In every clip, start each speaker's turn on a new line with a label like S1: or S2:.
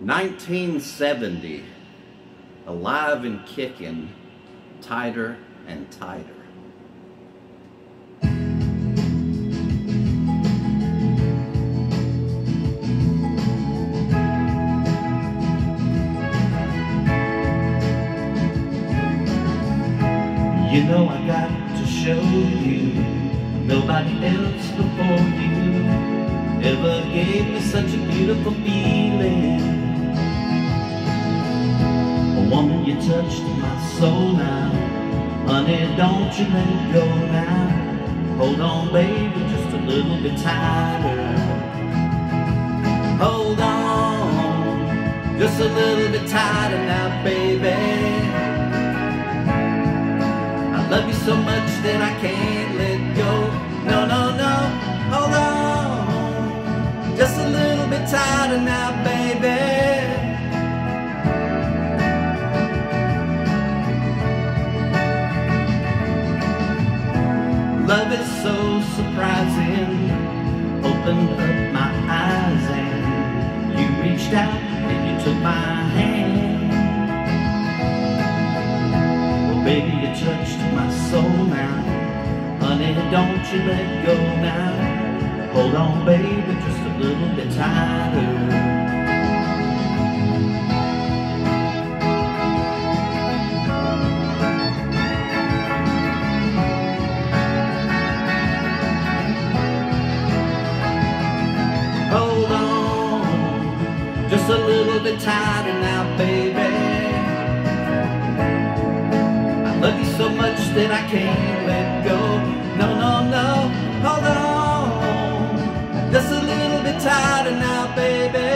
S1: 1970, alive and kicking, tighter and tighter.
S2: You know I got to show you Nobody else before you Ever gave me such a beautiful feeling touched my soul now Honey, don't you let it go now Hold on, baby, just a little bit tighter Hold on, just a little bit tighter now, baby I Love you so much that I can't let go. No, no, no, hold on. Just a little bit tighter now, baby. So surprising. Opened up my eyes and you reached out and you took my hand. Well, baby, you touched my soul now Honey, don't you let go now Hold on, baby, just a little bit tighter bit tighter now, baby I Love you so much that I can't let go. No, no, no, hold on. Just a little bit tighter now, baby.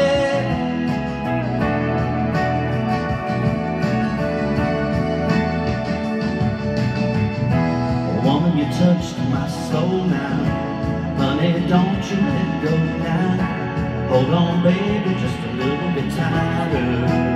S2: Oh, woman, you touched my soul now. Honey, don't you let go now. Hold on, baby, just a little bit tighter.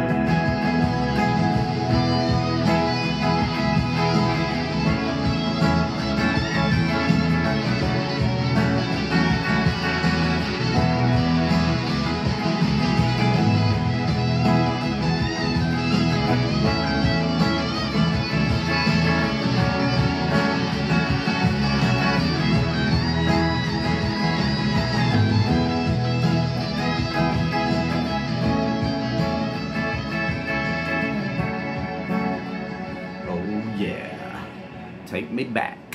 S1: take me back.